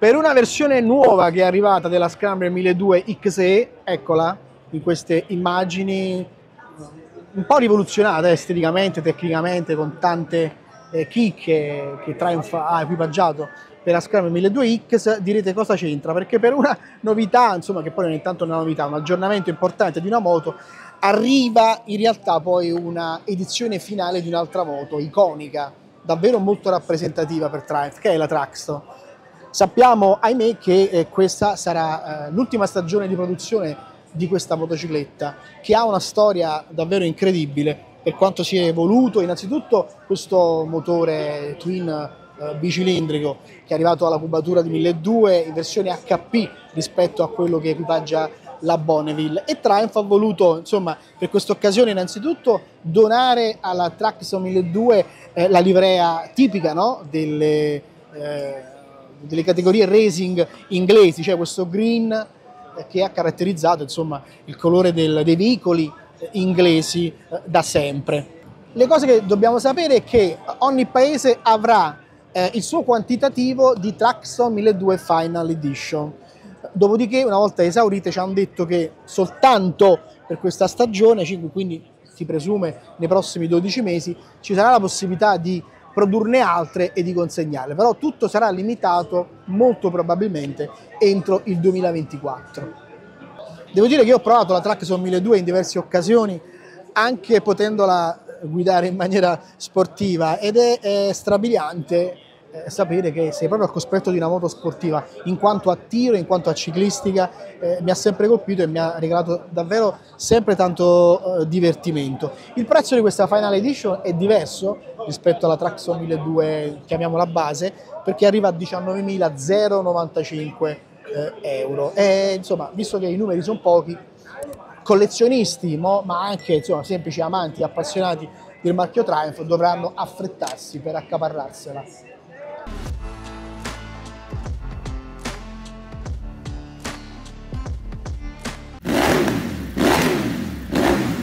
per una versione nuova che è arrivata della Scrambler 1200 XE, eccola, in queste immagini un po' rivoluzionate esteticamente, tecnicamente, con tante eh, chicche che Triumph ha equipaggiato per la Scrambler 1200X, direte cosa c'entra? Perché per una novità, insomma che poi non è tanto una novità, un aggiornamento importante di una moto, arriva in realtà poi una edizione finale di un'altra moto, iconica, davvero molto rappresentativa per Triumph, che è la Traxxon Sappiamo, ahimè, che eh, questa sarà eh, l'ultima stagione di produzione di questa motocicletta, che ha una storia davvero incredibile per quanto si è evoluto. Innanzitutto questo motore twin eh, bicilindrico che è arrivato alla cubatura di 1200 in versione HP rispetto a quello che equipaggia la Bonneville e Triumph ha voluto insomma per questa occasione innanzitutto donare alla Traxxon 1200 eh, la livrea tipica no? delle eh, delle categorie racing inglesi, cioè questo green che ha caratterizzato insomma, il colore del, dei veicoli eh, inglesi eh, da sempre. Le cose che dobbiamo sapere è che ogni paese avrà eh, il suo quantitativo di Traxxon 1200 Final Edition. Dopodiché, una volta esaurite, ci hanno detto che soltanto per questa stagione, quindi si presume nei prossimi 12 mesi, ci sarà la possibilità di produrne altre e di consegnarle, però tutto sarà limitato molto probabilmente entro il 2024. Devo dire che io ho provato la Trackson 1200 in diverse occasioni, anche potendola guidare in maniera sportiva ed è, è strabiliante eh, sapere che sei proprio al cospetto di una moto sportiva in quanto a tiro, in quanto a ciclistica, eh, mi ha sempre colpito e mi ha regalato davvero sempre tanto eh, divertimento. Il prezzo di questa Final Edition è diverso rispetto alla Traxxon 1200, chiamiamola base, perché arriva a 19.095 eh, euro. E insomma, visto che i numeri sono pochi, collezionisti, ma anche insomma, semplici amanti, appassionati del marchio Triumph dovranno affrettarsi per accaparrarsela